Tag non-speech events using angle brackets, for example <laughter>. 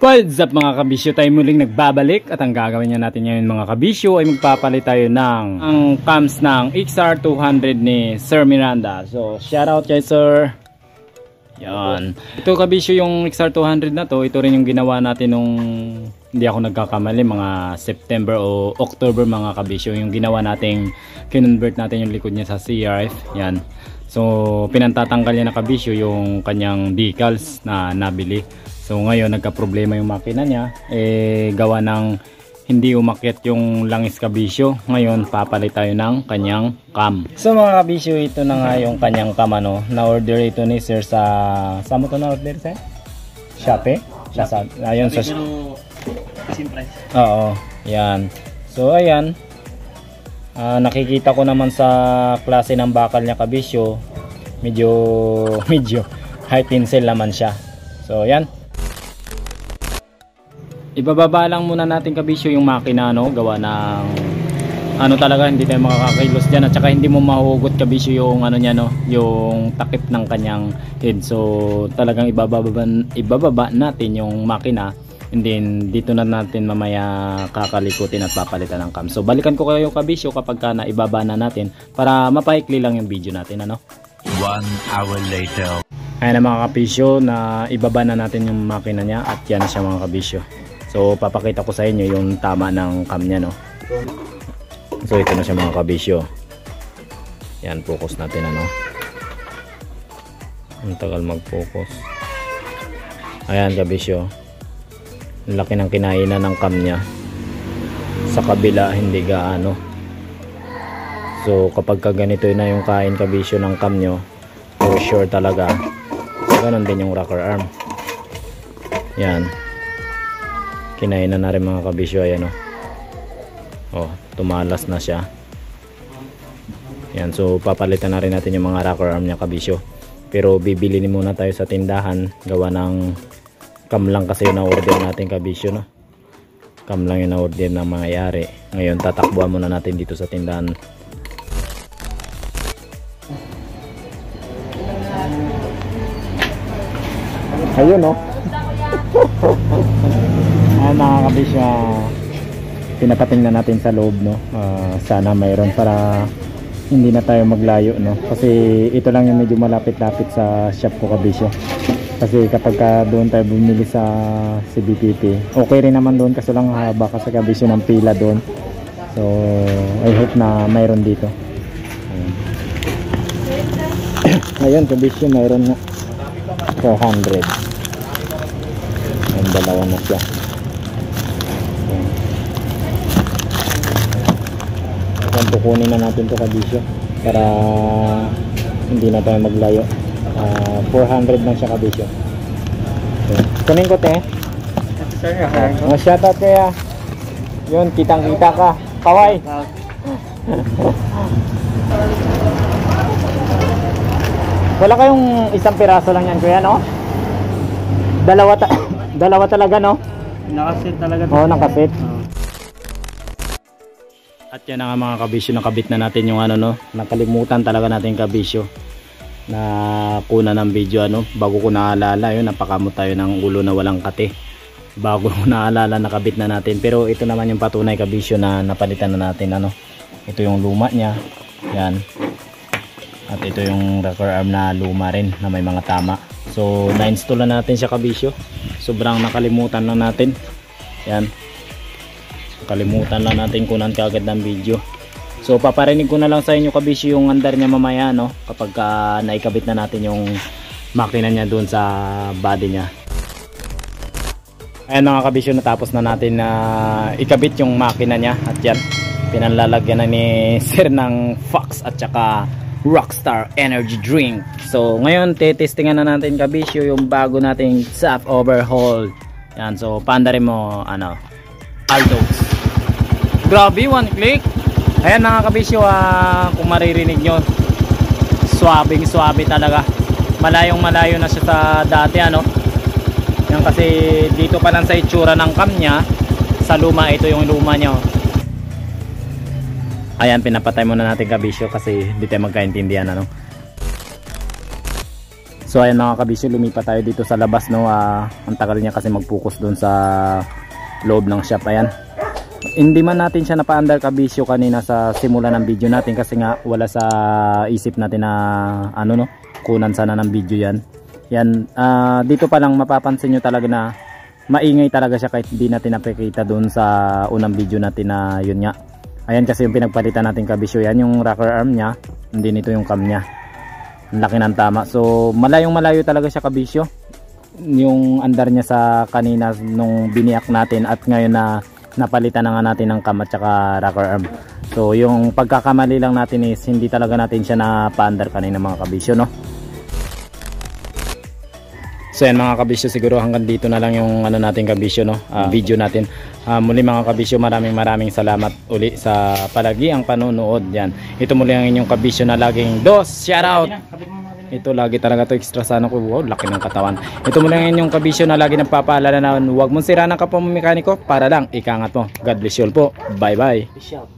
What's up mga kabisyo? Tayo muling nagbabalik at ang gagawin niya natin ngayon mga kabisyo ay magpapalit tayo ng ang cams ng XR200 ni Sir Miranda. So shoutout kay Sir. Yan. Ito kabisyo yung XR200 na to. Ito rin yung ginawa natin nung hindi ako nagkakamali mga September o October mga kabisyo. Yung ginawa nating kinonvert natin yung likod niya sa CRF. Yan. So pinantatanggal niya na kabisyo yung kanyang decals na nabili. So ngayon nagka-problema yung makina niya eh gawa ng hindi umakyat yung langis kabisyo. Ngayon papalit tayo ng kanyang cam. So mga kabisyo ito na nga yung kanyang cam ano. Na-order ito ni sir sa sa mo to na-order sir? Shopee? Sa, ayun sa price. Oo, yan. So ayan. Ah, nakikita ko naman sa klase ng bakal niya kabisyo, medyo <laughs> medyo high tensile naman siya. So ayan. Ibababa lang muna natin kabisyo yung makina no, gawa ng ano talaga hindi tayo makakakilos diyan at saka hindi mo mahugot kabisyo yung ano niya no, yung takip ng kanyang head. So talagang ibababa ibababa natin yung makina and then dito na natin mamaya kakalikutin at papalitan ng cam. So balikan ko kayo kabisyo kapag ka na ibaba na natin para mapaikli lang yung video natin ano. One hour later. Ayan na mga kabisyo na ibaba na natin yung makina niya at yan na siya mga kabisyo. So papakita ko sa inyo yung tama ng cam niya no. So ito na siya mga kabisyo. Yan focus natin ano. Ang tagal mag-focus. Ayan kabisyo. Laki ng kinainan ng cam niya. Sa kabila hindi gaano. So kapag ka ganito na yung kain kabisyo ng cam nyo, for sure talaga. Ganon din yung rocker arm. Yan. Kinainan na rin mga kabisyo ayan oh. Oh, tumalas na siya. Yan, so papalitan na rin natin yung mga rocker arm niya kabisyo. Pero bibili ni muna tayo sa tindahan gawa ng cam lang kasi yung na-order natin kabisyo no. Cam lang yung na-order ng mga yari. Ngayon tatakbuhan muna natin dito sa tindahan. Ayun no. <laughs> Ayan mga kabisyo pinapating na natin sa loob no? Ah, sana mayroon para hindi na tayo maglayo no? Kasi ito lang yung medyo malapit-lapit sa shop ko kabisyo. Kasi kapag ka doon tayo bumili sa CBPP okay rin naman doon kasi lang haba kasi kabisyo ng pila doon. So I hope na mayroon dito. Ayan. <coughs> kabisyo mayroon na. 400 yung dalawa na siya kukunin na natin to kabisyo para hindi na tayo maglayo. Ah, 400 lang siya kabisyo. Okay. Kunin ko te. Oh, shout out kaya. Yun, kitang kita ka. Kaway. Wala kayong isang piraso lang yan kuya, no? Dalawa, ta <coughs> dalawa talaga, no? Nakasit talaga. Oo, nakasit. Oo. At yan na nga mga kabisyo, nakabit na natin yung ano no, nakalimutan talaga natin kabisyo na kuna ng video ano, bago ko naalala yun, napakamot tayo ng ulo na walang kate. Bago ko <laughs> naalala nakabit na natin, pero ito naman yung patunay kabisyo na napalitan na natin ano. Ito yung luma niya. Yan. At ito yung rocker arm na luma rin na may mga tama. So na-install na natin siya kabisyo. Sobrang nakalimutan lang natin. Yan kalimutan lang natin kunan kagad ng video. So paparinig ko na lang sa inyo kabisyo yung andar niya mamaya no? Kapag ka naikabit na natin yung makina niya doon sa body niya. Ayan mga kabisyo natapos na natin na ikabit yung makina niya. At yan pinanlalagyan na ni <laughs> sir ng Fox at saka Rockstar Energy Drink. So ngayon tetestingan na natin kabisyo yung bago nating soft overhaul. Yan so paandarin mo ano Aldos Grabe, one click. Ayan mga kabisyo, ah, kung maririnig nyo, swabing swabe talaga. Malayong malayo na siya sa dati, ano. Yan kasi dito pa lang sa itsura ng cam niya, sa luma, ito yung luma niya. oh. Ayan, pinapatay muna natin kabisyo kasi di tayo magkaintindihan, ano. So ayan mga kabisyo, lumipat tayo dito sa labas no. Ah, ang tagal niya kasi mag-focus doon sa loob ng shop. Ayan. Hindi man natin siya napa-under kabisyo kanina sa simula ng video natin kasi nga wala sa isip natin na ano no, kunan sana ng video yan. Yan, ah, dito pa lang mapapansin nyo talaga na maingay talaga siya kahit hindi natin napakita doon sa unang video natin na yun nga. Ayan kasi yung pinagpalitan natin kabisyo yan, yung rocker arm niya, hindi nito yung cam niya. Ang laki ng tama. So malayong malayo talaga siya kabisyo. Yung andar niya sa kanina nung biniyak natin at ngayon na napalitan na nga natin ng cam at saka rocker arm. So yung pagkakamali lang natin is hindi talaga natin siya na pa-under kanina mga kabisyo no. So yan mga kabisyo siguro hanggang dito na lang yung ano natin kabisyo no, ah, video natin. Ah, muli mga kabisyo maraming maraming salamat uli sa palagi ang panonood yan. Ito muli ang inyong kabisyo na laging dos shout out. Ito lagi talaga to extra sana ko. Wow, laki ng katawan. Ito muli ang inyong kabisyo na lagi nagpapaalala na huwag mong sira ng kapwa mekaniko para lang ikangat mo. God bless you all po. Bye bye.